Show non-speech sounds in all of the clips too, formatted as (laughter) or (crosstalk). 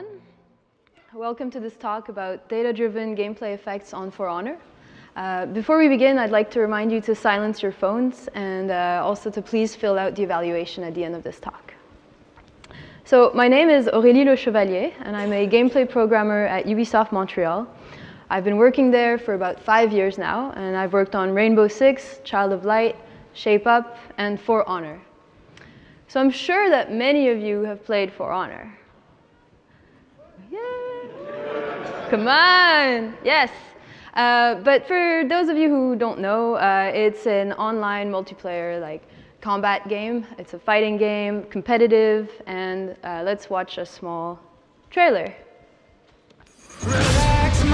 everyone. Welcome to this talk about data-driven gameplay effects on For Honor. Uh, before we begin, I'd like to remind you to silence your phones and uh, also to please fill out the evaluation at the end of this talk. So my name is Aurélie Le Chevalier, and I'm a gameplay programmer at Ubisoft Montreal. I've been working there for about five years now, and I've worked on Rainbow Six, Child of Light, Shape Up, and For Honor. So I'm sure that many of you have played For Honor. Come on, yes. Uh, but for those of you who don't know, uh, it's an online multiplayer like combat game. It's a fighting game, competitive, and uh, let's watch a small trailer. Relax,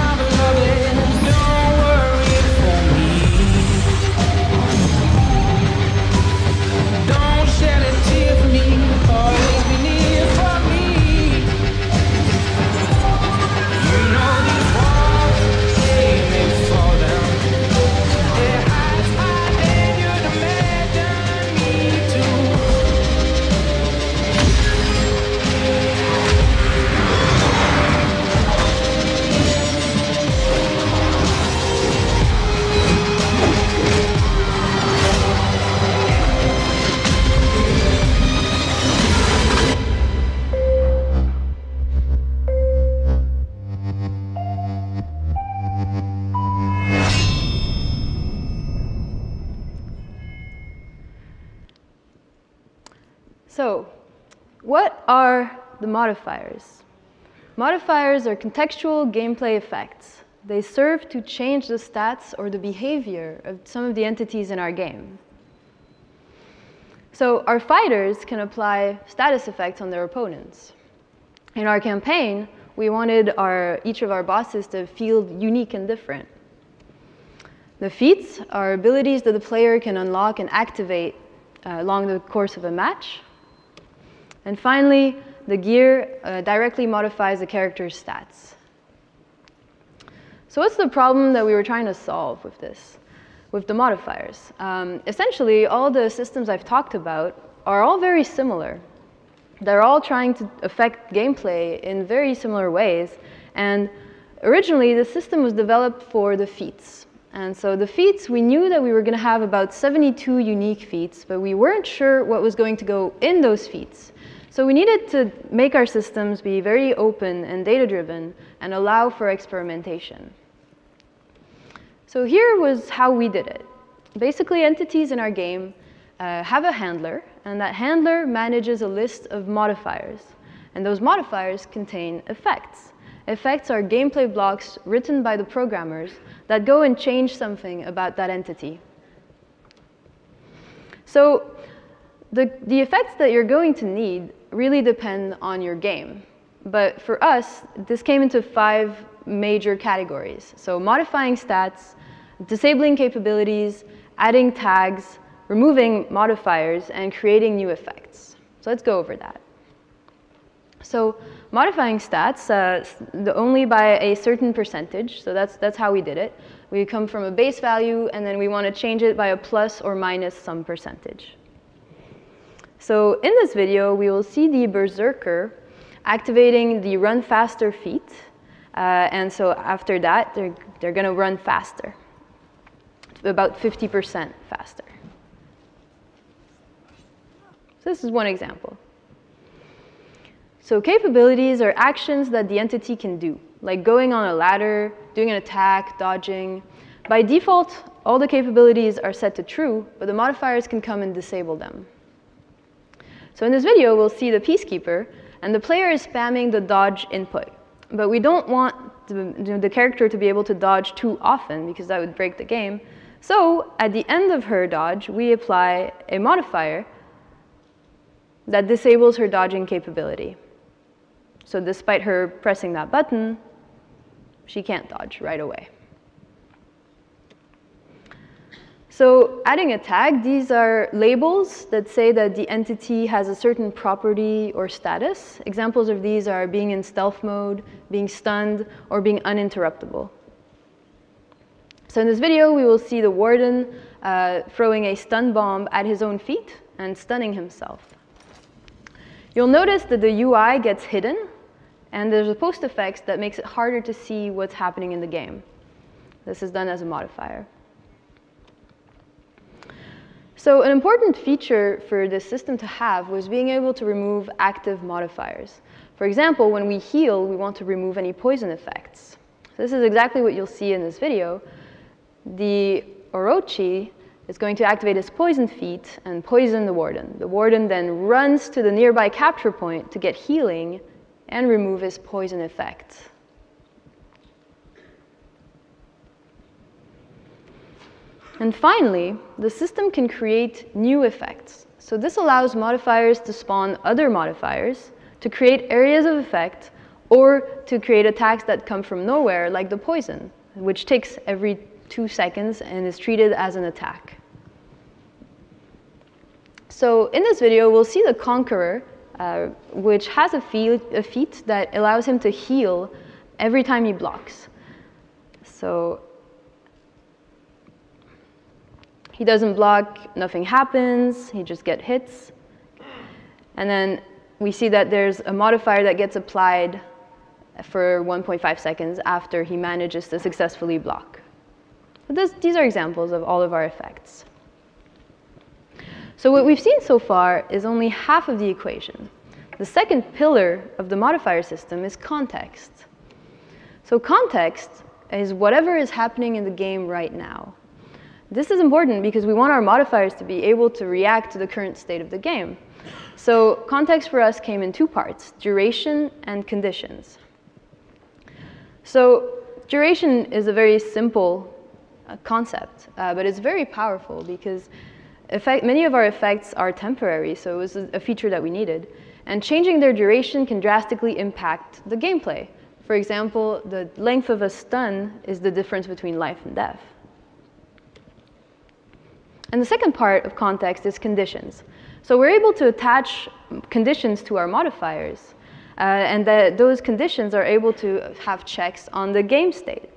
So what are the modifiers? Modifiers are contextual gameplay effects. They serve to change the stats or the behavior of some of the entities in our game. So our fighters can apply status effects on their opponents. In our campaign, we wanted our, each of our bosses to feel unique and different. The feats are abilities that the player can unlock and activate uh, along the course of a match. And finally, the gear uh, directly modifies the character's stats. So what's the problem that we were trying to solve with this, with the modifiers? Um, essentially, all the systems I've talked about are all very similar. They're all trying to affect gameplay in very similar ways. And originally, the system was developed for the feats. And so the feats, we knew that we were going to have about 72 unique feats, but we weren't sure what was going to go in those feats. So we needed to make our systems be very open and data-driven and allow for experimentation. So here was how we did it. Basically, entities in our game uh, have a handler, and that handler manages a list of modifiers. And those modifiers contain effects. Effects are gameplay blocks written by the programmers that go and change something about that entity. So the, the effects that you're going to need really depend on your game. But for us, this came into five major categories. So modifying stats, disabling capabilities, adding tags, removing modifiers, and creating new effects. So let's go over that. So modifying stats, uh, only by a certain percentage, so that's, that's how we did it. We come from a base value, and then we want to change it by a plus or minus some percentage. So in this video, we will see the Berserker activating the run faster feat. Uh, and so after that, they're, they're going to run faster, about 50% faster. So this is one example. So capabilities are actions that the entity can do, like going on a ladder, doing an attack, dodging. By default, all the capabilities are set to true, but the modifiers can come and disable them. So in this video, we'll see the Peacekeeper, and the player is spamming the dodge input. But we don't want the, the character to be able to dodge too often, because that would break the game. So at the end of her dodge, we apply a modifier that disables her dodging capability. So despite her pressing that button, she can't dodge right away. So adding a tag, these are labels that say that the entity has a certain property or status. Examples of these are being in stealth mode, being stunned, or being uninterruptible. So in this video, we will see the warden uh, throwing a stun bomb at his own feet and stunning himself. You'll notice that the UI gets hidden And there's a post effects that makes it harder to see what's happening in the game. This is done as a modifier. So an important feature for this system to have was being able to remove active modifiers. For example, when we heal, we want to remove any poison effects. So this is exactly what you'll see in this video. The Orochi is going to activate his poison feat and poison the warden. The warden then runs to the nearby capture point to get healing and remove his poison effect. And finally, the system can create new effects. So this allows modifiers to spawn other modifiers, to create areas of effect, or to create attacks that come from nowhere, like the poison, which takes every two seconds and is treated as an attack. So in this video, we'll see the Conqueror, uh, which has a feat, a feat that allows him to heal every time he blocks. So He doesn't block, nothing happens, he just gets hits. And then we see that there's a modifier that gets applied for 1.5 seconds after he manages to successfully block. This, these are examples of all of our effects. So what we've seen so far is only half of the equation. The second pillar of the modifier system is context. So context is whatever is happening in the game right now. This is important because we want our modifiers to be able to react to the current state of the game. So context for us came in two parts, duration and conditions. So duration is a very simple uh, concept, uh, but it's very powerful because effect, many of our effects are temporary, so it was a feature that we needed. And changing their duration can drastically impact the gameplay. For example, the length of a stun is the difference between life and death. And the second part of context is conditions. So we're able to attach conditions to our modifiers, uh, and that those conditions are able to have checks on the game state.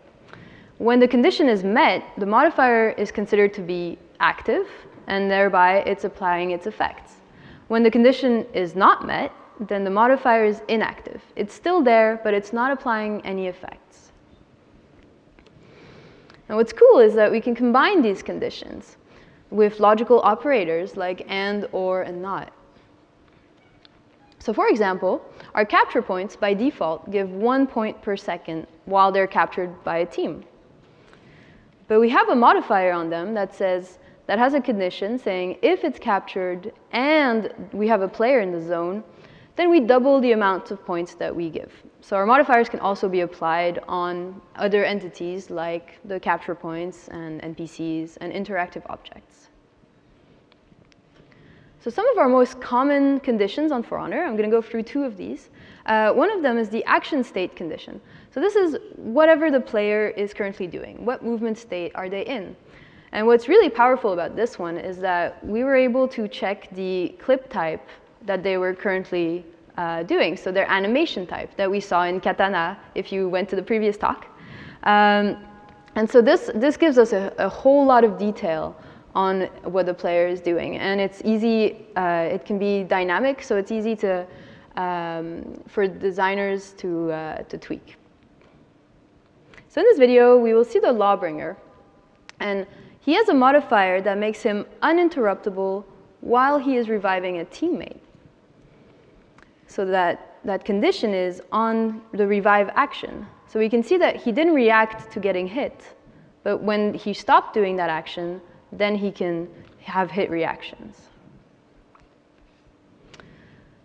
When the condition is met, the modifier is considered to be active, and thereby it's applying its effects. When the condition is not met, then the modifier is inactive. It's still there, but it's not applying any effects. And what's cool is that we can combine these conditions with logical operators like and, or, and not. So for example, our capture points by default give one point per second while they're captured by a team. But we have a modifier on them that says, that has a condition saying if it's captured and we have a player in the zone, then we double the amount of points that we give. So our modifiers can also be applied on other entities like the capture points and NPCs and interactive objects. So some of our most common conditions on For Honor, I'm going to go through two of these. Uh, one of them is the action state condition. So this is whatever the player is currently doing. What movement state are they in? And what's really powerful about this one is that we were able to check the clip type that they were currently uh, doing, so their animation type that we saw in Katana if you went to the previous talk. Um, and so this, this gives us a, a, whole lot of detail on what the player is doing. And it's easy, uh, it can be dynamic, so it's easy to, um, for designers to, uh, to tweak. So in this video, we will see the Lawbringer. And he has a modifier that makes him uninterruptible while he is reviving a teammate. So that, that condition is on the revive action. So we can see that he didn't react to getting hit, but when he stopped doing that action, then he can have hit reactions.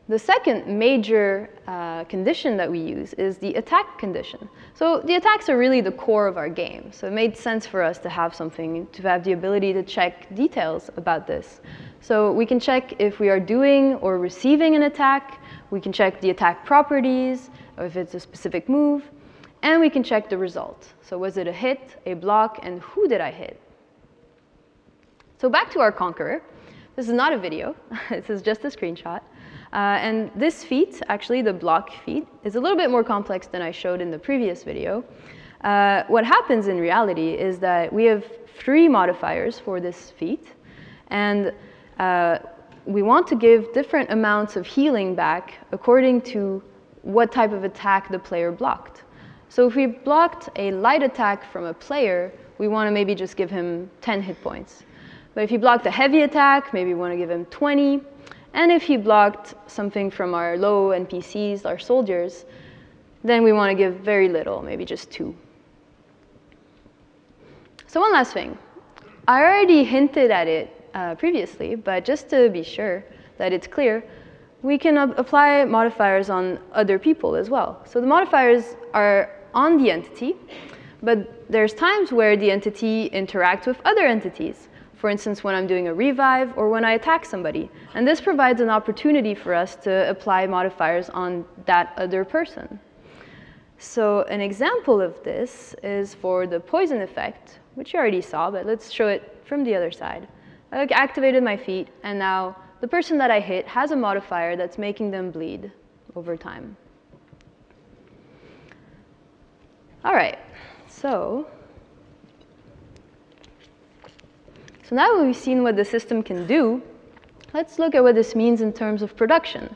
The second major uh, condition that we use is the attack condition. So the attacks are really the core of our game. So it made sense for us to have something, to have the ability to check details about this. So we can check if we are doing or receiving an attack, we can check the attack properties, if it's a specific move, and we can check the result. So was it a hit, a block, and who did I hit? So back to our Conqueror. This is not a video. (laughs) this is just a screenshot. Uh, and this feat, actually the block feat, is a little bit more complex than I showed in the previous video. Uh, what happens in reality is that we have three modifiers for this feat. And uh, we want to give different amounts of healing back according to what type of attack the player blocked. So if we blocked a light attack from a player, we want to maybe just give him 10 hit points. But if he blocked a heavy attack, maybe we want to give him 20. And if he blocked something from our low NPCs, our soldiers, then we want to give very little, maybe just two. So one last thing. I already hinted at it uh, previously, but just to be sure that it's clear, we can apply modifiers on other people as well. So the modifiers are on the entity, but there's times where the entity interacts with other entities. For instance, when I'm doing a revive or when I attack somebody. And this provides an opportunity for us to apply modifiers on that other person. So an example of this is for the poison effect, which you already saw, but let's show it from the other side. I activated my feat, and now the person that I hit has a modifier that's making them bleed over time. All right, so, so now we've seen what the system can do, let's look at what this means in terms of production.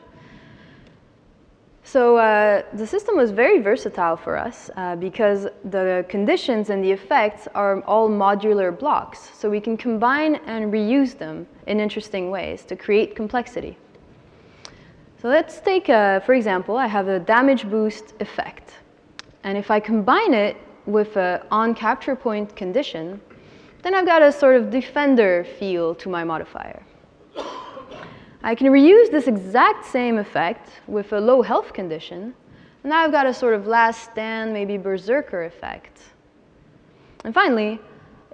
So uh, the system was very versatile for us uh, because the conditions and the effects are all modular blocks. So we can combine and reuse them in interesting ways to create complexity. So let's take, uh, for example, I have a damage boost effect. And if I combine it with an on capture point condition, then I've got a sort of defender feel to my modifier. I can reuse this exact same effect with a low health condition. And now I've got a sort of last stand, maybe berserker effect. And finally,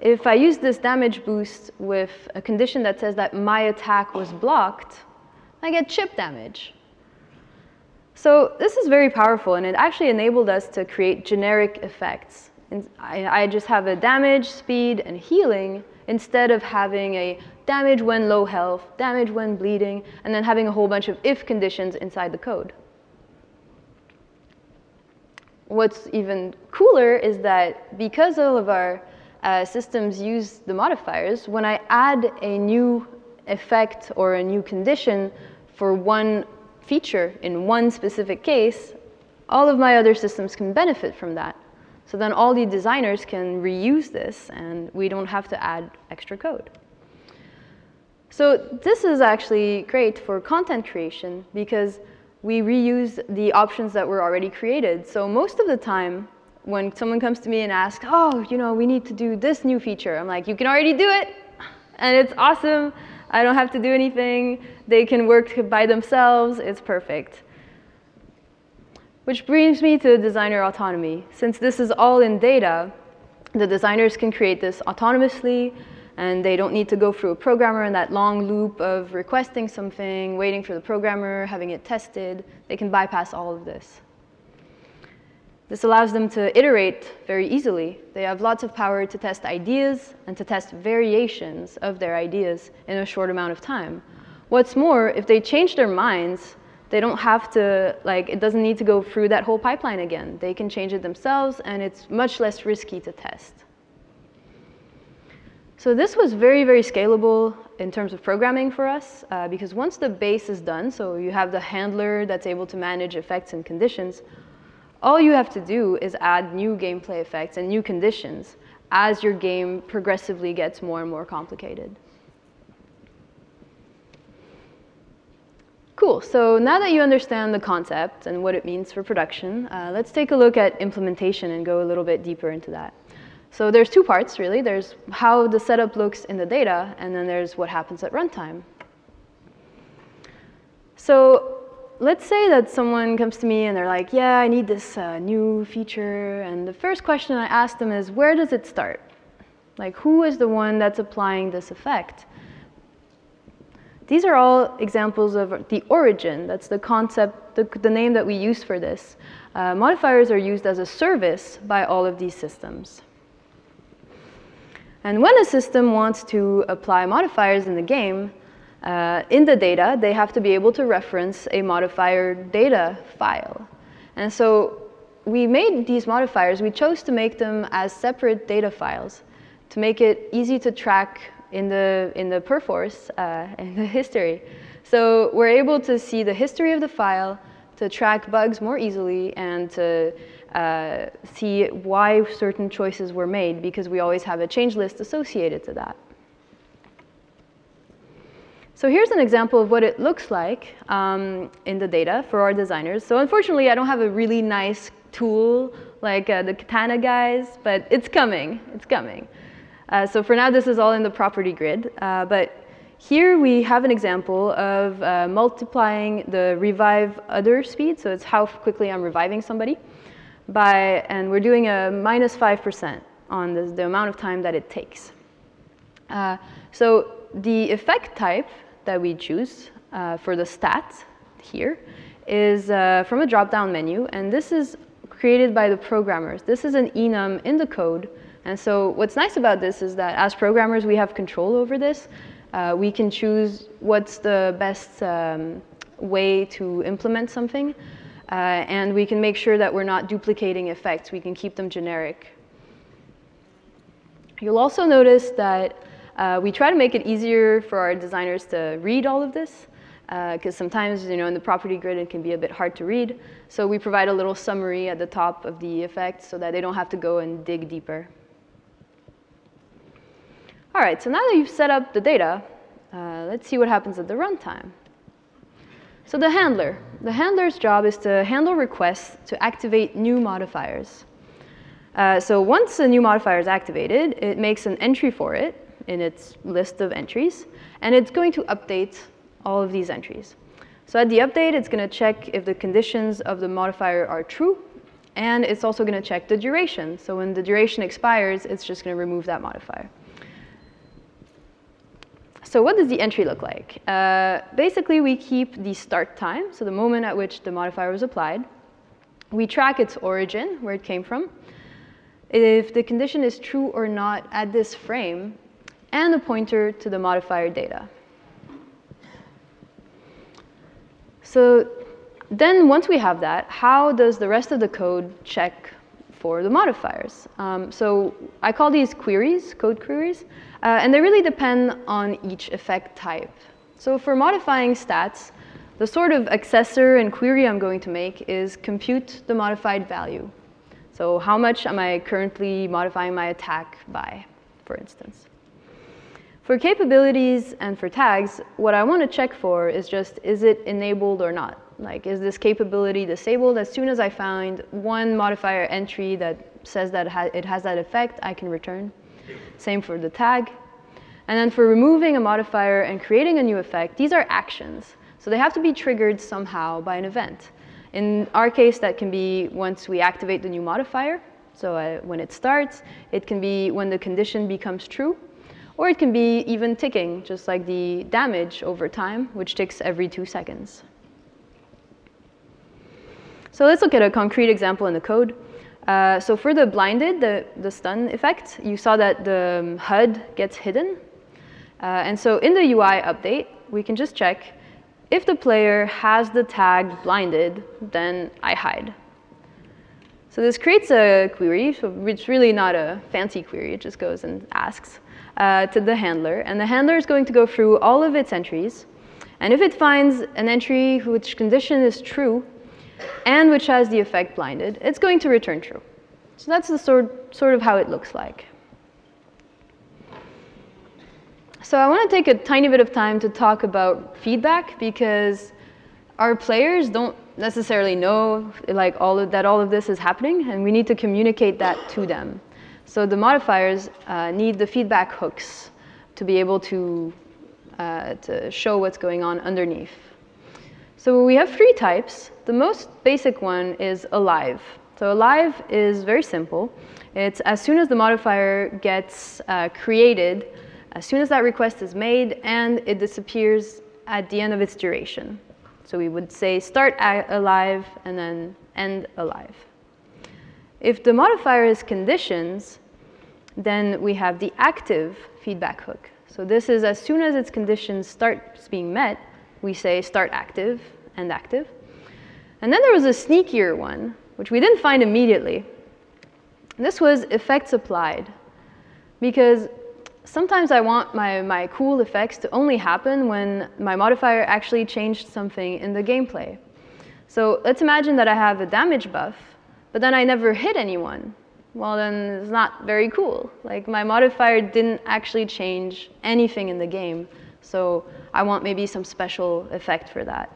if I use this damage boost with a condition that says that my attack was blocked, I get chip damage. So this is very powerful, and it actually enabled us to create generic effects. I just have a damage, speed, and healing instead of having a damage when low health, damage when bleeding, and then having a whole bunch of if conditions inside the code. What's even cooler is that because all of our uh, systems use the modifiers, when I add a new effect or a new condition for one feature in one specific case, all of my other systems can benefit from that. So then all the designers can reuse this and we don't have to add extra code. So this is actually great for content creation because we reuse the options that were already created. So most of the time, when someone comes to me and asks, oh, you know, we need to do this new feature, I'm like, you can already do it, (laughs) and it's awesome. I don't have to do anything. They can work by themselves. It's perfect. Which brings me to designer autonomy. Since this is all in data, the designers can create this autonomously, and they don't need to go through a programmer in that long loop of requesting something, waiting for the programmer, having it tested. They can bypass all of this. This allows them to iterate very easily. They have lots of power to test ideas and to test variations of their ideas in a short amount of time. What's more, if they change their minds, they don't have to, like, it doesn't need to go through that whole pipeline again. They can change it themselves, and it's much less risky to test. So this was very, very scalable in terms of programming for us, uh, because once the base is done, so you have the handler that's able to manage effects and conditions, all you have to do is add new gameplay effects and new conditions as your game progressively gets more and more complicated. Cool, so now that you understand the concept and what it means for production, uh, let's take a look at implementation and go a little bit deeper into that. So there's two parts, really. There's how the setup looks in the data, and then there's what happens at runtime. So let's say that someone comes to me and they're like, yeah, I need this uh, new feature. And the first question I ask them is, where does it start? Like, who is the one that's applying this effect? These are all examples of the origin. That's the concept, the, the name that we use for this. Uh, modifiers are used as a service by all of these systems. And when a system wants to apply modifiers in the game, uh, in the data, they have to be able to reference a modifier data file. And so we made these modifiers, we chose to make them as separate data files to make it easy to track in the, in the perforce, uh, (laughs) in the history. So we're able to see the history of the file, to track bugs more easily and to uh, see why certain choices were made because we always have a change list associated to that. So here's an example of what it looks like um, in the data for our designers. So unfortunately, I don't have a really nice tool like uh, the Katana guys, but it's coming, it's coming. Uh, so for now, this is all in the property grid, uh, but here we have an example of uh, multiplying the revive other speed, so it's how quickly I'm reviving somebody, by, and we're doing a minus 5% on the, amount of time that it takes. Uh, so the effect type that we choose uh, for the stat here is uh, from a drop-down menu, and this is created by the programmers. This is an enum in the code, and so what's nice about this is that as programmers, we have control over this, uh, we can choose what's the best um, way to implement something. Uh, and we can make sure that we're not duplicating effects. We can keep them generic. You'll also notice that uh, we try to make it easier for our designers to read all of this because uh, sometimes, you know, in the property grid, it can be a bit hard to read. So we provide a little summary at the top of the effect so that they don't have to go and dig deeper. All right, so now that you've set up the data, uh, let's see what happens at the runtime. So the handler. The handler's job is to handle requests to activate new modifiers. Uh, so once a new modifier is activated, it makes an entry for it in its list of entries, and it's going to update all of these entries. So at the update, it's going to check if the conditions of the modifier are true, and it's also going to check the duration. So when the duration expires, it's just going to remove that modifier. So what does the entry look like? Uh, basically, we keep the start time, so the moment at which the modifier was applied. We track its origin, where it came from. If the condition is true or not at this frame, and a pointer to the modifier data. So then once we have that, how does the rest of the code check for the modifiers? Um, so I call these queries, code queries. Uh, and they really depend on each effect type. So for modifying stats, the sort of accessor and query I'm going to make is compute the modified value. So how much am I currently modifying my attack by, for instance. For capabilities and for tags, what I want to check for is just, is it enabled or not? Like, is this capability disabled? As soon as I find one modifier entry that says that it has that effect, I can return. Same for the tag. And then for removing a modifier and creating a new effect, these are actions. So they have to be triggered somehow by an event. In our case, that can be once we activate the new modifier. So uh, when it starts, it can be when the condition becomes true. Or it can be even ticking, just like the damage over time, which ticks every two seconds. So let's look at a concrete example in the code. Uh, so for the blinded, the, the stun effect, you saw that the um, HUD gets hidden. Uh, and so in the UI update, we can just check if the player has the tag blinded, then I hide. So this creates a query, so it's really not a fancy query, it just goes and asks uh, to the handler. And the handler is going to go through all of its entries. And if it finds an entry which condition is true, and which has the effect blinded, it's going to return true. So that's the sort, sort of how it looks like. So I want to take a tiny bit of time to talk about feedback because our players don't necessarily know like all of, that all of this is happening, and we need to communicate that to them. So the modifiers uh, need the feedback hooks to be able to, uh, to show what's going on underneath. So we have three types. The most basic one is alive. So alive is very simple. It's as soon as the modifier gets uh, created, as soon as that request is made, and it disappears at the end of its duration. So we would say start alive and then end alive. If the modifier is conditions, then we have the active feedback hook. So this is as soon as its conditions starts being met, we say start active and active. And then there was a sneakier one, which we didn't find immediately. This was effects applied. Because sometimes I want my, my cool effects to only happen when my modifier actually changed something in the gameplay. So let's imagine that I have a damage buff, but then I never hit anyone. Well, then it's not very cool. Like my modifier didn't actually change anything in the game. So I want maybe some special effect for that.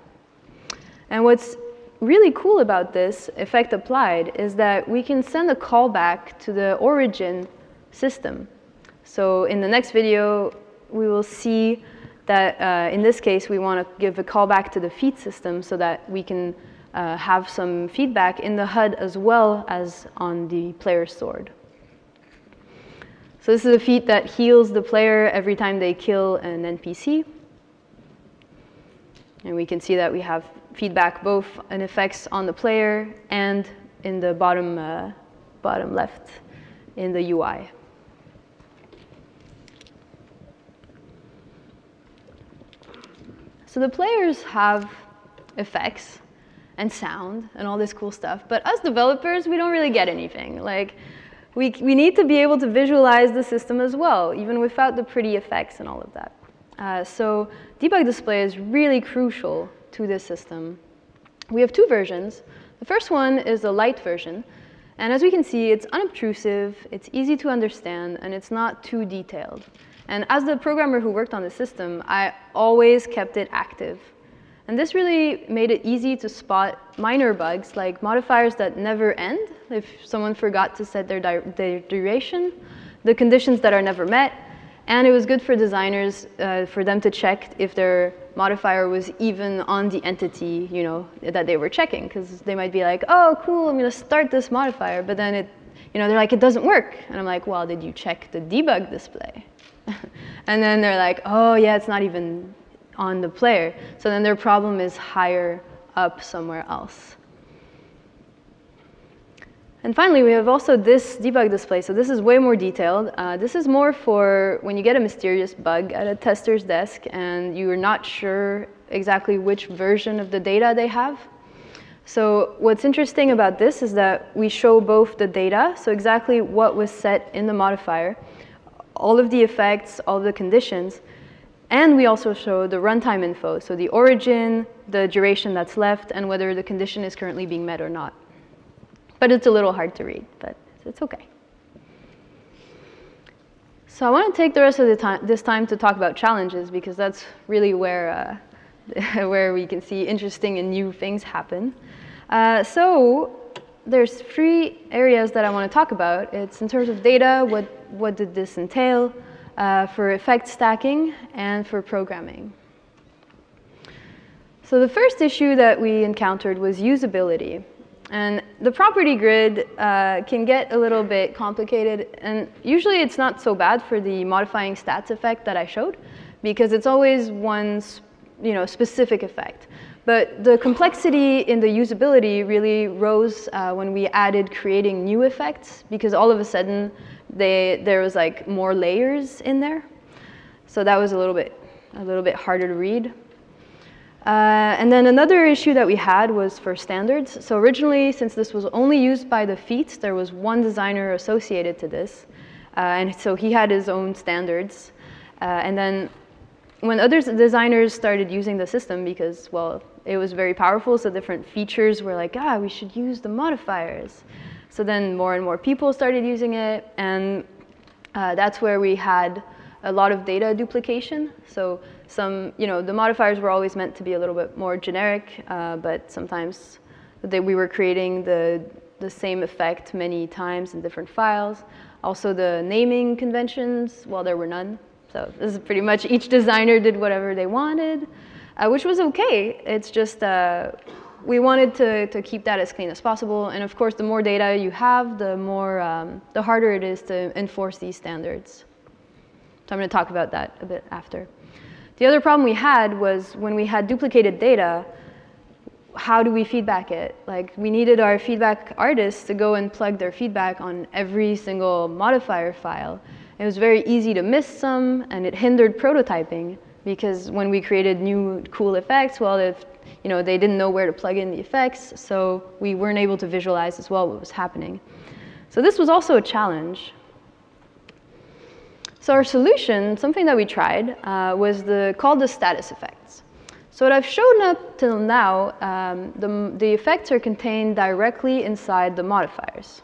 And what's really cool about this effect applied is that we can send a callback to the origin system. So in the next video, we will see that uh, in this case, we want to give a callback to the feat system so that we can uh, have some feedback in the HUD as well as on the player sword. So this is a feat that heals the player every time they kill an NPC. And we can see that we have feedback both in effects on the player and in the bottom, uh, bottom left in the UI. So the players have effects and sound and all this cool stuff, but us developers, we don't really get anything. Like, we, we need to be able to visualize the system as well, even without the pretty effects and all of that. Uh, so debug display is really crucial to this system. We have two versions. The first one is the light version. And as we can see, it's unobtrusive, it's easy to understand, and it's not too detailed. And as the programmer who worked on the system, I always kept it active. And this really made it easy to spot minor bugs, like modifiers that never end, if someone forgot to set their, their duration, the conditions that are never met, and it was good for designers uh, for them to check if their modifier was even on the entity you know, that they were checking, because they might be like, oh, cool, I'm to start this modifier, but then it, you know, they're like, it doesn't work. And I'm like, well, did you check the debug display? (laughs) and then they're like, oh yeah, it's not even on the player. So then their problem is higher up somewhere else. And finally, we have also this debug display. So this is way more detailed. Uh, this is more for when you get a mysterious bug at a tester's desk and you're not sure exactly which version of the data they have. So what's interesting about this is that we show both the data, so exactly what was set in the modifier, all of the effects, all of the conditions, and we also show the runtime info, so the origin, the duration that's left, and whether the condition is currently being met or not. But it's a little hard to read, but it's okay. So I want to take the rest of the time, this time to talk about challenges because that's really where, uh, (laughs) where we can see interesting and new things happen. Uh, so there's three areas that I want to talk about. It's in terms of data, what, what did this entail, uh, for effect stacking, and for programming. So the first issue that we encountered was usability. And the property grid uh, can get a little bit complicated, and usually it's not so bad for the modifying stats effect that I showed, because it's always one you know, specific effect. But the complexity in the usability really rose uh, when we added creating new effects because all of a sudden they, there was like more layers in there. So that was a little bit, a little bit harder to read. Uh, and then another issue that we had was for standards. So originally, since this was only used by the feats, there was one designer associated to this. Uh, and so he had his own standards. Uh, and then when other designers started using the system because, well, it was very powerful, so different features were like, ah, we should use the modifiers. So then more and more people started using it, and uh, that's where we had a lot of data duplication. So some, you know, the modifiers were always meant to be a little bit more generic, uh, but sometimes we were creating the, the same effect many times in different files. Also the naming conventions, well, there were none. So this is pretty much each designer did whatever they wanted, uh, which was okay. It's just uh, we wanted to, to keep that as clean as possible. And of course, the more data you have, the more, um, the harder it is to enforce these standards. So I'm going to talk about that a bit after. The other problem we had was when we had duplicated data, how do we feedback it? Like we needed our feedback artists to go and plug their feedback on every single modifier file. It was very easy to miss some, and it hindered prototyping because when we created new cool effects, well, if you know, they didn't know where to plug in the effects, so we weren't able to visualize as well what was happening. So this was also a challenge. So our solution, something that we tried, uh, was the, called the status effects. So what I've shown up till now, um, the, the effects are contained directly inside the modifiers.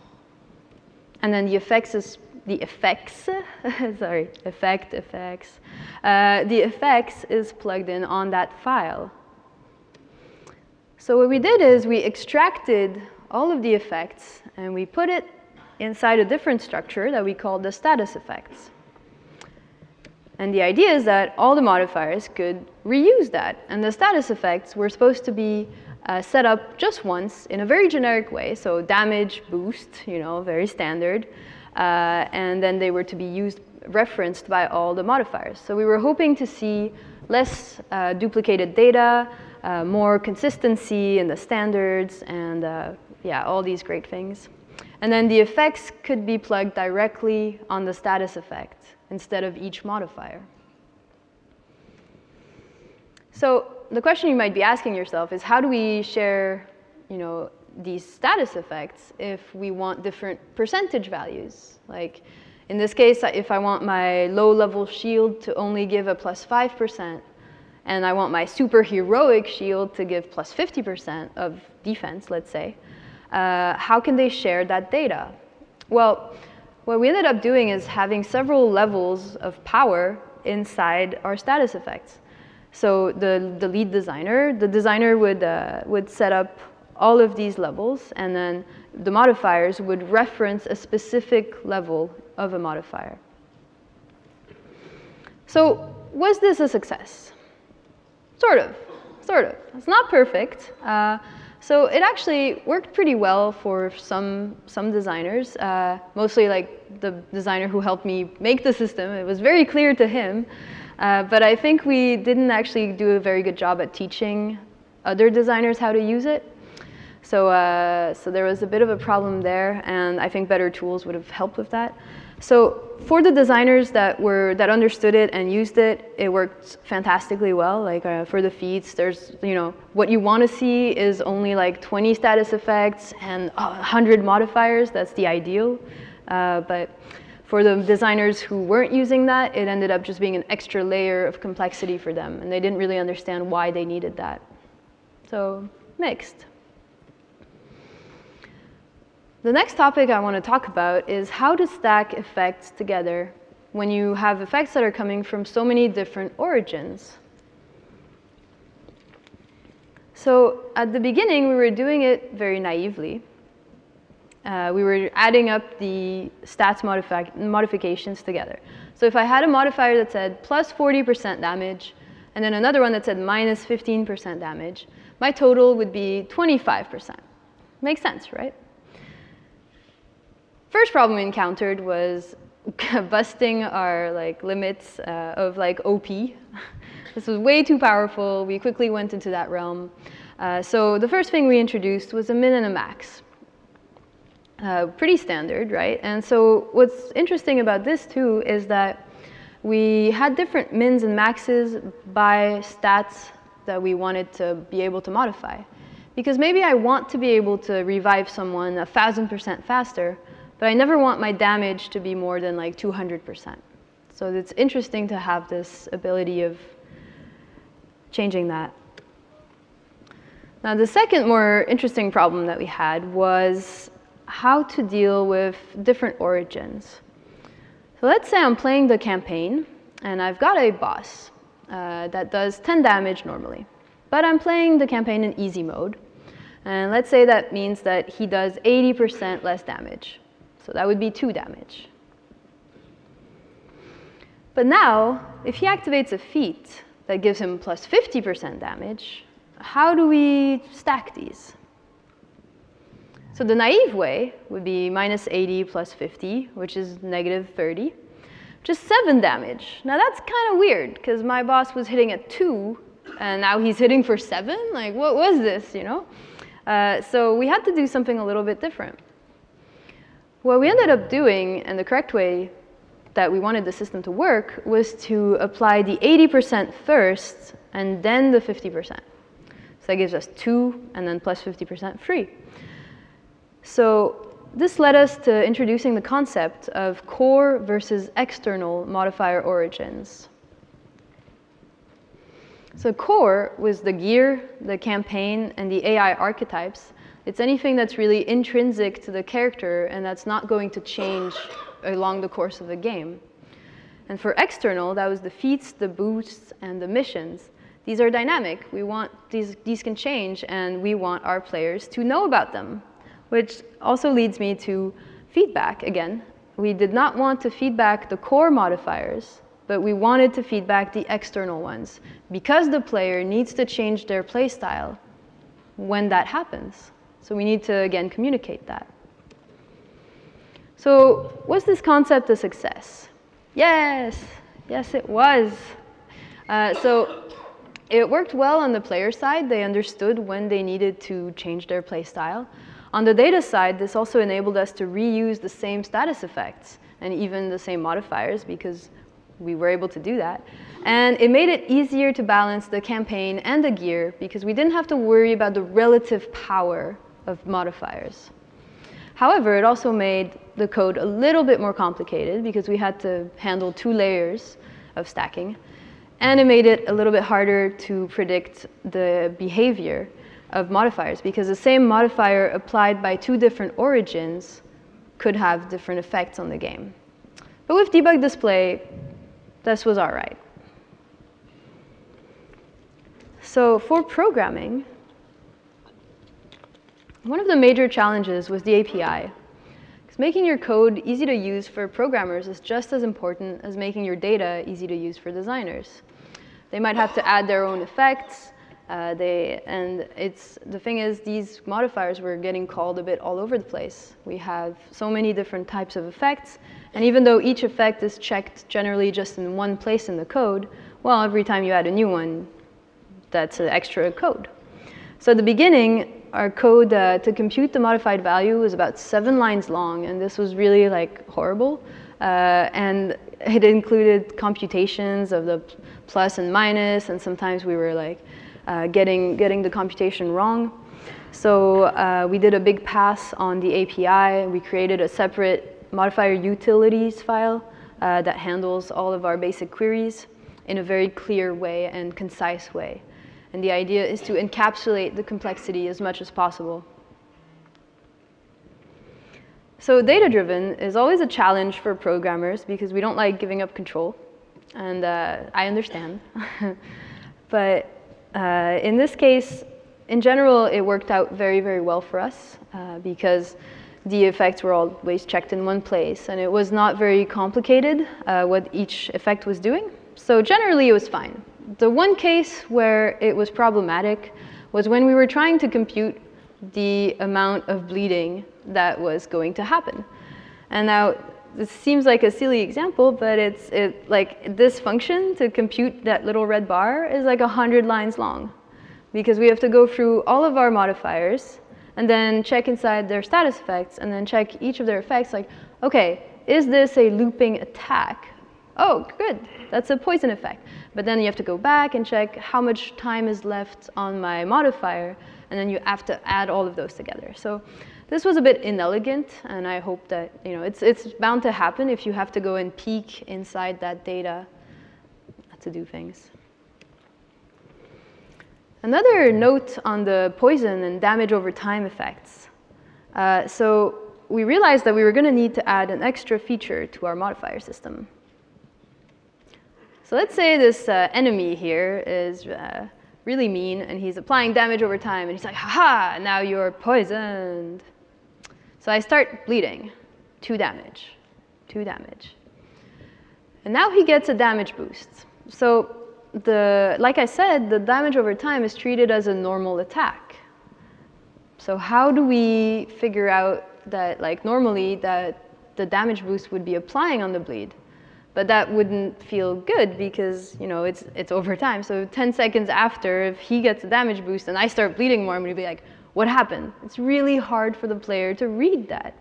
And then the effects is the effects, (laughs) sorry, effect, effects. Uh, the effects is plugged in on that file. So what we did is we extracted all of the effects and we put it inside a different structure that we call the status effects. And the idea is that all the modifiers could reuse that. And the status effects were supposed to be uh, set up just once in a very generic way. So damage, boost, you know, very standard. Uh, and then they were to be used, referenced by all the modifiers. So we were hoping to see less uh, duplicated data, uh, more consistency in the standards, and uh, yeah, all these great things. And then the effects could be plugged directly on the status effect instead of each modifier. So the question you might be asking yourself is how do we share you know, these status effects if we want different percentage values? Like in this case, if I want my low level shield to only give a plus 5%, and I want my super heroic shield to give plus 50% of defense, let's say, uh, how can they share that data? Well, what we ended up doing is having several levels of power inside our status effects. So the, the lead designer, the designer would, uh, would set up all of these levels, and then the modifiers would reference a specific level of a modifier. So was this a success? Sort of, sort of. It's not perfect. Uh, so it actually worked pretty well for some, some designers, uh, mostly like the designer who helped me make the system. It was very clear to him. Uh, but I think we didn't actually do a very good job at teaching other designers how to use it. So, uh, so there was a bit of a problem there, and I think better tools would have helped with that. So for the designers that were that understood it and used it, it worked fantastically well. Like uh, for the feats, there's you know what you want to see is only like 20 status effects and 100 modifiers. That's the ideal. Uh, but for the designers who weren't using that, it ended up just being an extra layer of complexity for them, and they didn't really understand why they needed that. So mixed. The next topic I want to talk about is how to stack effects together when you have effects that are coming from so many different origins. So at the beginning, we were doing it very naively. Uh, we were adding up the stats modifi modifications together. So if I had a modifier that said plus 40% damage, and then another one that said minus 15% damage, my total would be 25%. Makes sense, right? First problem we encountered was (laughs) busting our like limits uh, of like OP. (laughs) this was way too powerful. We quickly went into that realm. Uh, so the first thing we introduced was a min and a max. Uh, pretty standard, right? And so what's interesting about this too is that we had different mins and maxes by stats that we wanted to be able to modify. Because maybe I want to be able to revive someone a thousand percent faster, but I never want my damage to be more than like 200%. So it's interesting to have this ability of changing that. Now the second more interesting problem that we had was how to deal with different origins. So let's say I'm playing the campaign and I've got a boss uh, that does 10 damage normally. But I'm playing the campaign in easy mode. And let's say that means that he does 80% less damage. So that would be 2 damage. But now, if he activates a feat that gives him plus 50% damage, how do we stack these? So the naive way would be minus 80 plus 50, which is negative 30, just 7 damage. Now that's kind of weird, because my boss was hitting at 2, and now he's hitting for 7? Like, what was this, you know? Uh, so we had to do something a little bit different. What we ended up doing, and the correct way that we wanted the system to work, was to apply the 80% first and then the 50%. So that gives us 2 and then plus 50% free. So this led us to introducing the concept of core versus external modifier origins. So core was the gear, the campaign, and the AI archetypes. It's anything that's really intrinsic to the character and that's not going to change along the course of the game. And for external, that was the feats, the boosts, and the missions. These are dynamic. We want these, these can change, and we want our players to know about them, which also leads me to feedback again. We did not want to feedback the core modifiers, but we wanted to feedback the external ones because the player needs to change their playstyle when that happens. So we need to, again, communicate that. So was this concept a success? Yes, yes it was. Uh, so it worked well on the player side. They understood when they needed to change their playstyle. On the data side, this also enabled us to reuse the same status effects and even the same modifiers because we were able to do that. And it made it easier to balance the campaign and the gear because we didn't have to worry about the relative power of modifiers. However, it also made the code a little bit more complicated because we had to handle two layers of stacking. And it made it a little bit harder to predict the behavior of modifiers because the same modifier applied by two different origins could have different effects on the game. But with debug display, this was all right. So for programming, one of the major challenges was the API. Because making your code easy to use for programmers is just as important as making your data easy to use for designers. They might have to add their own effects, uh, they, and it's, the thing is, these modifiers were getting called a bit all over the place. We have so many different types of effects, and even though each effect is checked generally just in one place in the code, well, every time you add a new one, that's an extra code. So at the beginning, our code uh, to compute the modified value was about seven lines long, and this was really like horrible. Uh, and it included computations of the plus and minus, and sometimes we were like uh, getting, getting the computation wrong. So uh, we did a big pass on the API. We created a separate modifier utilities file uh, that handles all of our basic queries in a very clear way and concise way. And the idea is to encapsulate the complexity as much as possible. So data-driven is always a challenge for programmers because we don't like giving up control. And uh, I understand. (laughs) but uh, in this case, in general, it worked out very, very well for us uh, because the effects were always checked in one place and it was not very complicated uh, what each effect was doing. So generally, it was fine. The one case where it was problematic was when we were trying to compute the amount of bleeding that was going to happen. And now, this seems like a silly example, but it's it, like this function to compute that little red bar is like 100 lines long because we have to go through all of our modifiers and then check inside their status effects and then check each of their effects like, okay, is this a looping attack? Oh, good, that's a poison effect. But then you have to go back and check how much time is left on my modifier and then you have to add all of those together. So this was a bit inelegant, and I hope that, you know, it's, it's bound to happen if you have to go and peek inside that data to do things. Another note on the poison and damage over time effects. Uh, so we realized that we were going to need to add an extra feature to our modifier system. So let's say this uh, enemy here is uh, really mean, and he's applying damage over time, and he's like, haha, now you're poisoned. So I start bleeding, two damage, two damage. And now he gets a damage boost. So the, like I said, the damage over time is treated as a normal attack. So how do we figure out that, like normally, that the damage boost would be applying on the bleed? But that wouldn't feel good because, you know, it's, it's over time. So 10 seconds after, if he gets a damage boost and I start bleeding more, I'm gonna be like, what happened? It's really hard for the player to read that.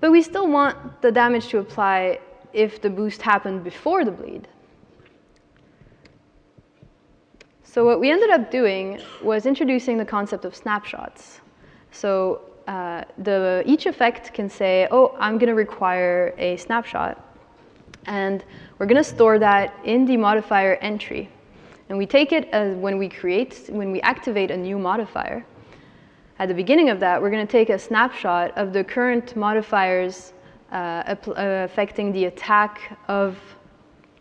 But we still want the damage to apply if the boost happened before the bleed. So what we ended up doing was introducing the concept of snapshots. So uh, the, each effect can say, oh, I'm going to require a snapshot. And we're going to store that in the modifier entry. And we take it as when we create, when we activate a new modifier. At the beginning of that, we're going to take a snapshot of the current modifiers uh, uh, affecting the attack of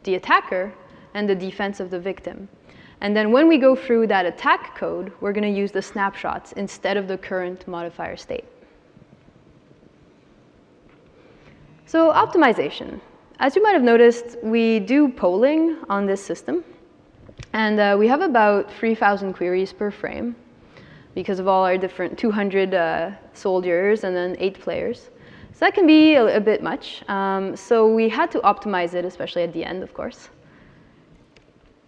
the attacker and the defense of the victim. And then when we go through that attack code, we're going to use the snapshots instead of the current modifier state. So optimization. As you might have noticed, we do polling on this system. And uh, we have about 3,000 queries per frame because of all our different 200 uh, soldiers and then eight players. So that can be a, a bit much. Um, so we had to optimize it, especially at the end, of course.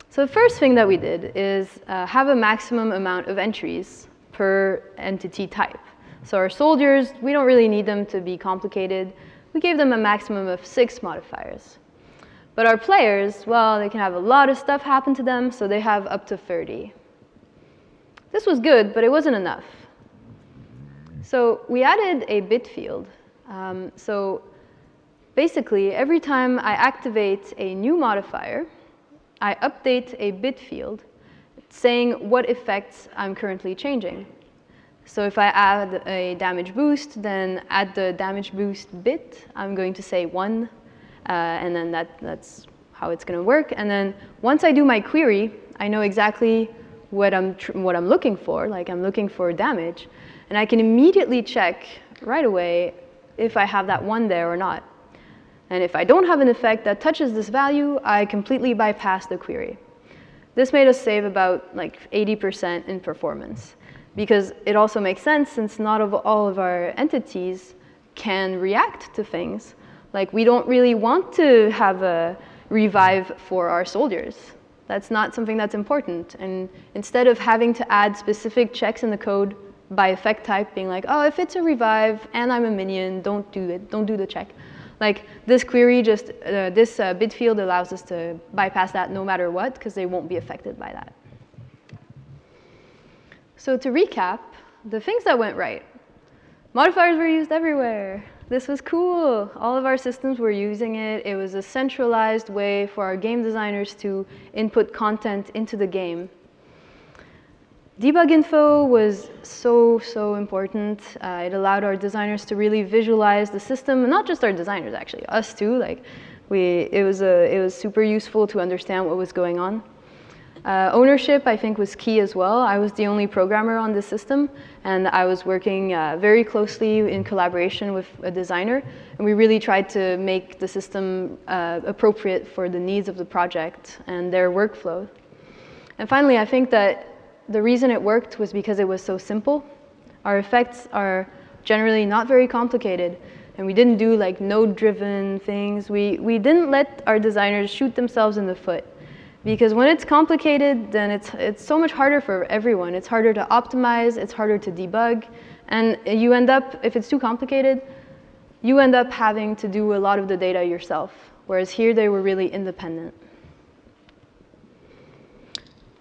So the first thing that we did is uh, have a maximum amount of entries per entity type. So our soldiers, we don't really need them to be complicated. We gave them a maximum of six modifiers. But our players, well, they can have a lot of stuff happen to them, so they have up to 30. This was good, but it wasn't enough. So we added a bit field. Um, so basically, every time I activate a new modifier, I update a bit field saying what effects I'm currently changing. So if I add a damage boost, then add the damage boost bit, I'm going to say one, uh, and then that, that's how it's going to work. And then once I do my query, I know exactly what I'm, what I'm looking for, like I'm looking for damage, and I can immediately check right away if I have that one there or not. And if I don't have an effect that touches this value, I completely bypass the query. This made us save about like 80% in performance because it also makes sense since not of all of our entities can react to things. Like we don't really want to have a revive for our soldiers. That's not something that's important. And instead of having to add specific checks in the code by effect type, being like, oh, if it's a revive and I'm a minion, don't do it, don't do the check. Like this query just, uh, this uh, bit field allows us to bypass that no matter what, because they won't be affected by that. So to recap, the things that went right. Modifiers were used everywhere. This was cool. All of our systems were using it. It was a centralized way for our game designers to input content into the game. Debug info was so, so important. Uh, it allowed our designers to really visualize the system, not just our designers actually, us too. Like, we, it, was a, it was super useful to understand what was going on. Uh, ownership, I think, was key as well. I was the only programmer on the system, and I was working uh, very closely in collaboration with a designer, and we really tried to make the system uh, appropriate for the needs of the project and their workflow. And finally, I think that the reason it worked was because it was so simple. Our effects are generally not very complicated, and we didn't do like node-driven things. We, we didn't let our designers shoot themselves in the foot. Because when it's complicated, then it's, it's so much harder for everyone. It's harder to optimize, it's harder to debug, and you end up, if it's too complicated, you end up having to do a lot of the data yourself, whereas here they were really independent.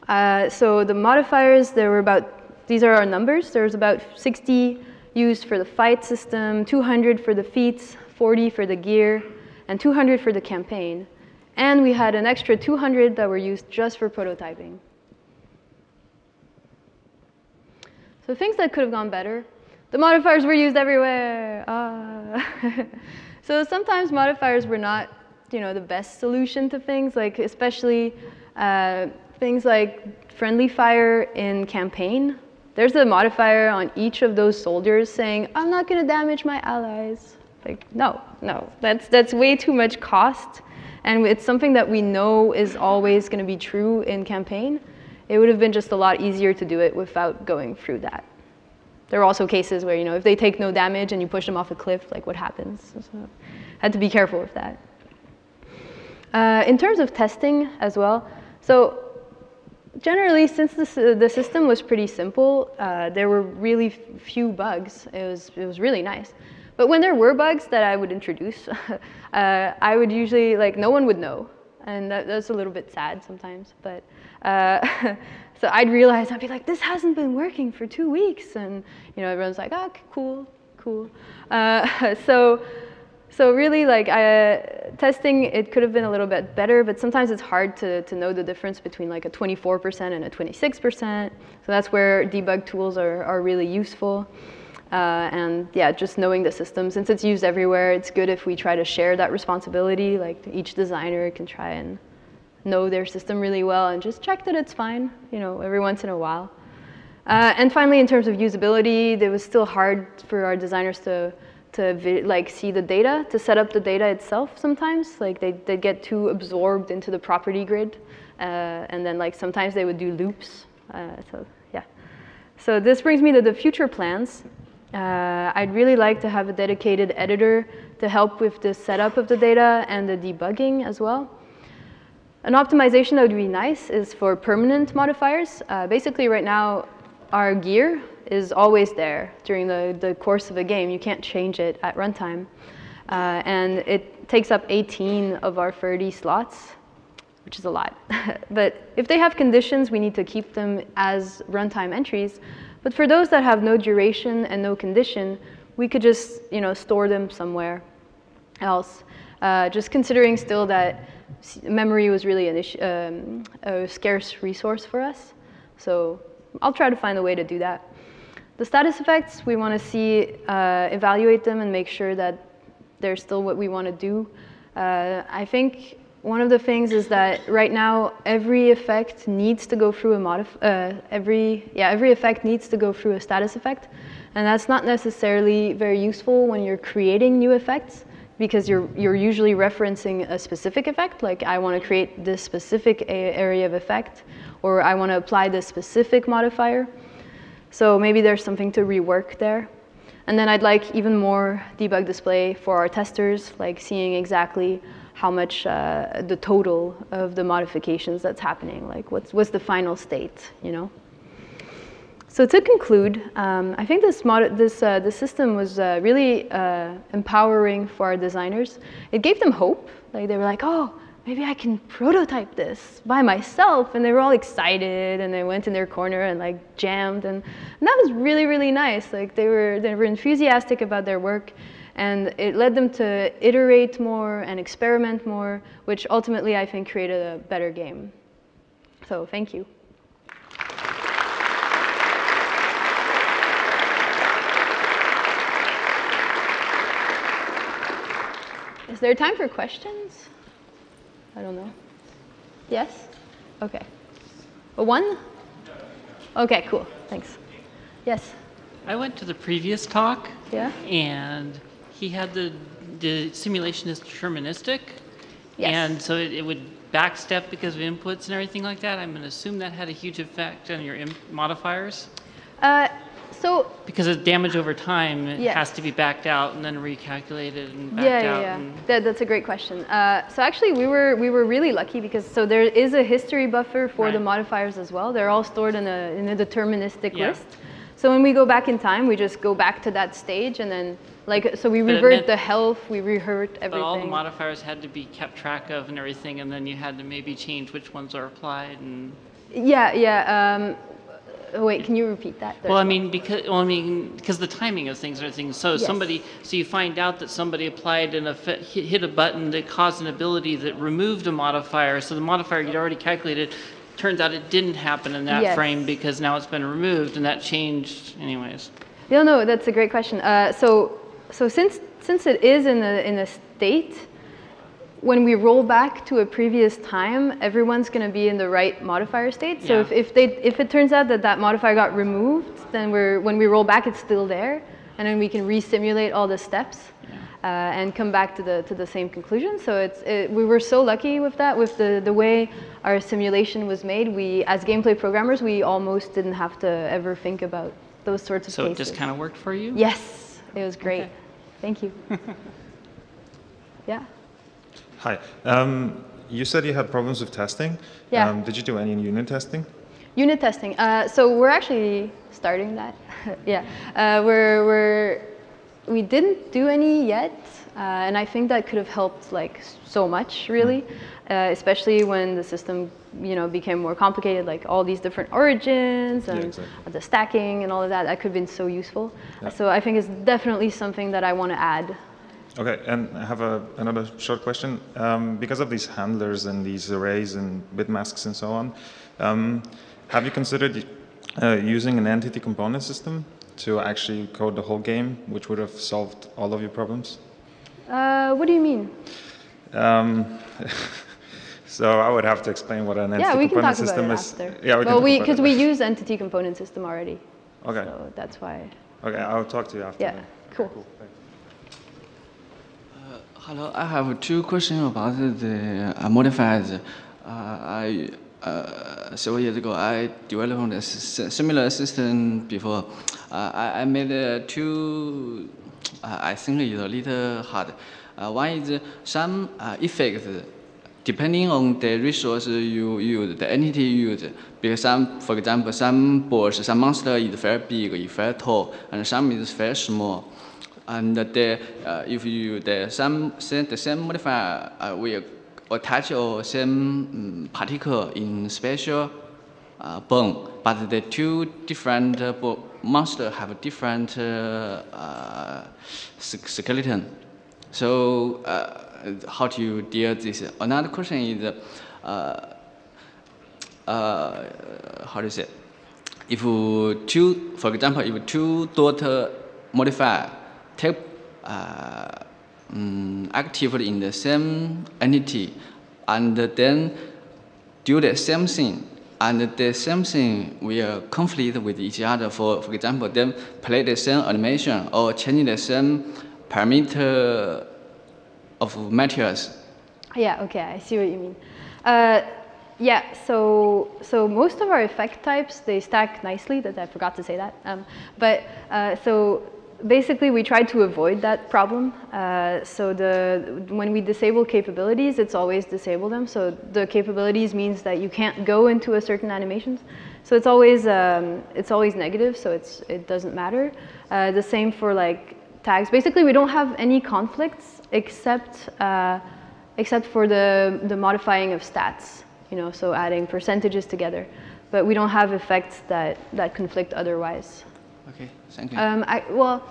Uh, so the modifiers, there were about, these are our numbers. There's about 60 used for the fight system, 200 for the feats, 40 for the gear, and 200 for the campaign. And we had an extra 200 that were used just for prototyping. So things that could have gone better. The modifiers were used everywhere. Uh. (laughs) so sometimes modifiers were not you know, the best solution to things, like especially uh, things like friendly fire in campaign. There's a modifier on each of those soldiers saying, I'm not going to damage my allies. Like, no, no, that's, that's way too much cost. And it's something that we know is always going to be true in campaign. It would have been just a lot easier to do it without going through that. There are also cases where, you know, if they take no damage and you push them off a cliff, like what happens? So, had to be careful with that. Uh, in terms of testing as well, so generally, since this, uh, the system was pretty simple, uh, there were really few bugs. It was, it was really nice. But when there were bugs that I would introduce, (laughs) uh, I would usually, like, no one would know. And that, that's a little bit sad sometimes. But uh, (laughs) so I'd realize, I'd be like, this hasn't been working for two weeks. And, you know, everyone's like, oh, cool, cool. Uh, (laughs) so so really like uh, testing, it could have been a little bit better, but sometimes it's hard to, to know the difference between like a 24% and a 26%. So that's where debug tools are, are really useful. Uh, and yeah, just knowing the system, since it's used everywhere, it's good if we try to share that responsibility. Like each designer can try and know their system really well and just check that it's fine, you know, every once in a while. Uh, and finally, in terms of usability, it was still hard for our designers to to like see the data, to set up the data itself sometimes. Like they, they get too absorbed into the property grid. Uh, and then like sometimes they would do loops. Uh, so yeah. So this brings me to the future plans. Uh, I'd really like to have a dedicated editor to help with the setup of the data and the debugging as well. An optimization that would be nice is for permanent modifiers. Uh, basically right now, our gear is always there during the, the course of a game. You can't change it at runtime. Uh, and it takes up 18 of our 30 slots, which is a lot. (laughs) but if they have conditions, we need to keep them as runtime entries. But for those that have no duration and no condition, we could just you know, store them somewhere else. Uh, just considering still that memory was really um, a scarce resource for us. So I'll try to find a way to do that. The status effects, we want to see, uh, evaluate them and make sure that they're still what we want to do. Uh, I think one of the things is that right now every effect needs to go through a modif uh, every yeah every effect needs to go through a status effect, and that's not necessarily very useful when you're creating new effects because you're you're usually referencing a specific effect like I want to create this specific area of effect or I want to apply this specific modifier. So maybe there's something to rework there. And then I'd like even more debug display for our testers, like seeing exactly how much uh, the total of the modifications that's happening, like what's, what's the final state, you know? So to conclude, um, I think this, this, uh, this system was uh, really uh, empowering for our designers. It gave them hope. Like they were like, oh, maybe I can prototype this by myself. And they were all excited and they went in their corner and like jammed. And, and that was really, really nice. Like they were, they were enthusiastic about their work and it led them to iterate more and experiment more, which ultimately I think created a better game. So thank you. Is there time for questions? I don't know. Yes? Okay. A one? Okay, cool. Thanks. Yes? I went to the previous talk. Yeah? And he had the, the simulation is deterministic. Yes. And so it, it would backstep because of inputs and everything like that. I'm going to assume that had a huge effect on your modifiers. Uh, so because of damage over time, it has to be backed out and then recalculated and backed yeah, yeah, out. Yeah, yeah. That, that's a great question. Uh, so actually, we were we were really lucky because so there is a history buffer for right. the modifiers as well. They're all stored in a in a deterministic yeah. list. So when we go back in time, we just go back to that stage and then like so we revert the health, we revert everything. But all the modifiers had to be kept track of and everything, and then you had to maybe change which ones are applied and. Yeah, yeah. Um, Oh, wait, can you repeat that? Well, I mean, because well, I mean, because the timing of things are things. So yes. somebody, so you find out that somebody applied and hit a button that caused an ability that removed a modifier. So the modifier you'd already calculated. Turns out it didn't happen in that yes. frame because now it's been removed, and that changed, anyways. No, no, that's a great question. Uh, so, so since since it is in a in a state when we roll back to a previous time, everyone's going to be in the right modifier state. So yeah. if, if, they, if it turns out that that modifier got removed, then we're, when we roll back, it's still there. And then we can re-simulate all the steps yeah. And come back to the, to the same conclusion. So it's, it, we were so lucky with that, with the, the way our simulation was made. We, as gameplay programmers, we almost didn't have to ever think about those sorts of so cases. So it just kind of worked for you? Yes, it was great. Okay. Thank you. (laughs) yeah. Hi. Um, you said you had problems with testing. Yeah. Um, did you do any unit testing? Unit testing. Uh, so we're actually starting that. (laughs) yeah. Uh, we're, we're, we didn't do any yet. Uh, and I think that could have helped like so much really, mm. especially when the system you know became more complicated, like all these different origins and yeah, exactly. the stacking and all of that. That could have been so useful. Yeah. So I think it's definitely something that I want to add Okay, and I have a, another short question. Um, because of these handlers and these arrays and bit masks and so on, um, have you considered uh, using an entity component system to actually code the whole game, which would have solved all of your problems? Uh, what do you mean? Um, (laughs) so I would have to explain what an entity yeah, we can component talk system about it is. after. Yeah, we well, can we talk because about we it. use entity component system already. Okay. So that's why. Okay, I'll talk to you after. Yeah. then. Cool. thanks. Hello, I have two questions about the uh, modifiers. Uh, I uh, several years ago I developed a s- similar system before. Uh, I, I made uh, two. Uh, I think it's a little hard. One is some effects depending on the resource you use, the entity you use. Because some, for example, some boss, some monster is very big, is very tall, and some is very small. And the, uh, if you the same the same modifier uh, will attach or same um, particle in special uh, bone, but the two different uh, monster have a different uh, uh, skeleton. So uh, how do you deal this? Another question is, how do you say? If two, for example, if two daughter modifier take uh, mm, in the same entity, and then do the same thing, and the same thing will conflict with each other. For for example, then play the same animation or change the same parameter of materials. Yeah, okay, I see what you mean. Uh, yeah, so so most of our effect types they stack nicely. That I forgot to say that. Um, but uh, so basically, we try to avoid that problem. Uh, so the when we disable capabilities, it's always disable them. So the capabilities means that you can't go into a certain animations. So it's always um, it's always negative. So it's it doesn't matter. Uh, the same for like tags. Basically, we don't have any conflicts except uh, except for the the modifying of stats. You know, so adding percentages together, but we don't have effects that that conflict otherwise. Okay, thank you. Um, I, well,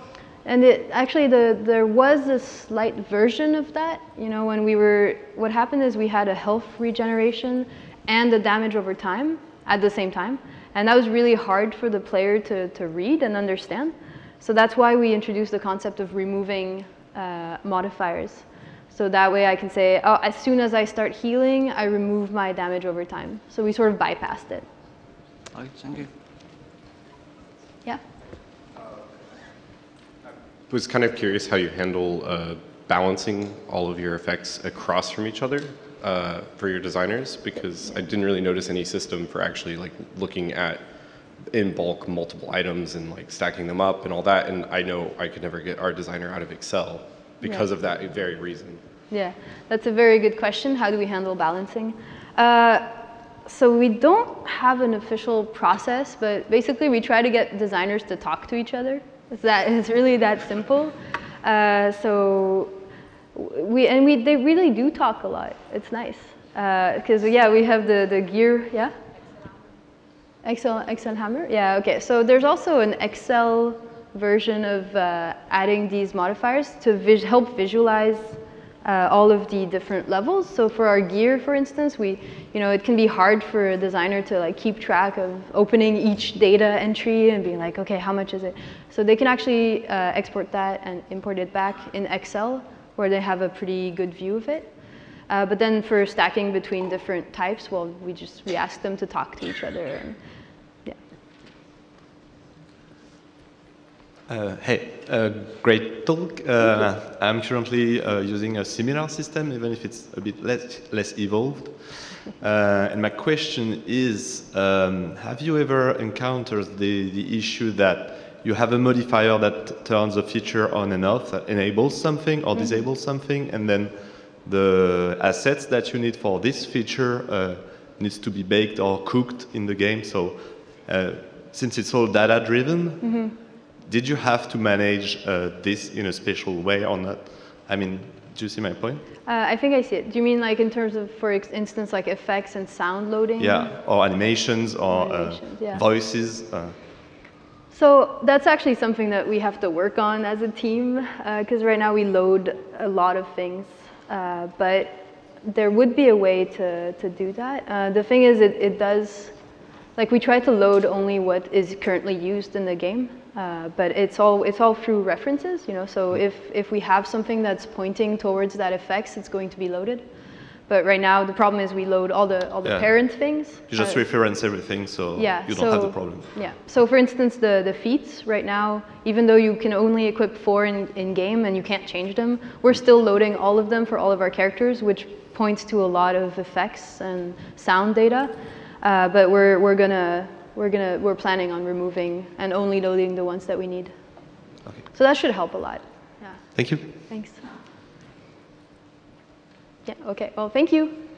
and it, actually, the, there was a slight version of that. You know, when we were, what happened is we had a health regeneration and the damage over time at the same time, and that was really hard for the player to, to read and understand. So that's why we introduced the concept of removing uh, modifiers. So that way I can say, oh, as soon as I start healing, I remove my damage over time. So we sort of bypassed it. okay, thank you. Was kind of curious how you handle uh, balancing all of your effects across from each other uh, for your designers because I didn't really notice any system for actually like looking at in bulk multiple items and like stacking them up and all that and I know I could never get our designer out of Excel because Yeah. of that very reason. Yeah, that's a very good question. How do we handle balancing? Uh, so we don't have an official process, but basically we try to get designers to talk to each other. It's that it's really that simple. Uh, so we and we they really do talk a lot. It's nice because yeah, we have the the gear. Yeah. Excel, Excel Hammer? Yeah, okay. So there's also an Excel version of uh, adding these modifiers to vis- help visualize uh, all of the different levels. So for our gear, for instance, we, you know, it can be hard for a designer to like keep track of opening each data entry and being like, okay, how much is it? So they can actually uh, export that and import it back in Excel, where they have a pretty good view of it. Uh, but then for stacking between different types, well, we just we ask them to talk to each other. And, Uh, hey, uh, great talk. Uh, I'm currently uh, using a similar system, even if it's a bit less, less evolved. Uh, and my question is, um, have you ever encountered the, the issue that you have a modifier that turns a feature on and off, that enables something or disables something, and then the assets that you need for this feature uh, needs to be baked or cooked in the game. So uh, since it's all data driven, did you have to manage uh, this in a special way or not? I mean, do you see my point? Uh, I think I see it. Do you mean like in terms of, for instance, like effects and sound loading? Yeah, or animations or uh, yeah. voices. Uh, So that's actually something that we have to work on as a team because right now we load a lot of things, uh, but there would be a way to, to do that. Uh, the thing is, it, it does, like we try to load only what is currently used in the game, uh, but it's all, it's all through references, you know, so if, if we have something that's pointing towards that effects, it's going to be loaded. But right now, the problem is we load all the, all the Yeah. parent things. You just uh, reference everything, so yeah, you don't so, have the problem. Yeah. So for instance, the, the feats right now, even though you can only equip four in, in game and you can't change them, we're still loading all of them for all of our characters, which points to a lot of effects and sound data. Uh, but we're, we're gonna we're gonna we're planning on removing and only loading the ones that we need. Okay. So that should help a lot. Yeah. Thank you. Thanks. Yeah. Okay. Well, thank you.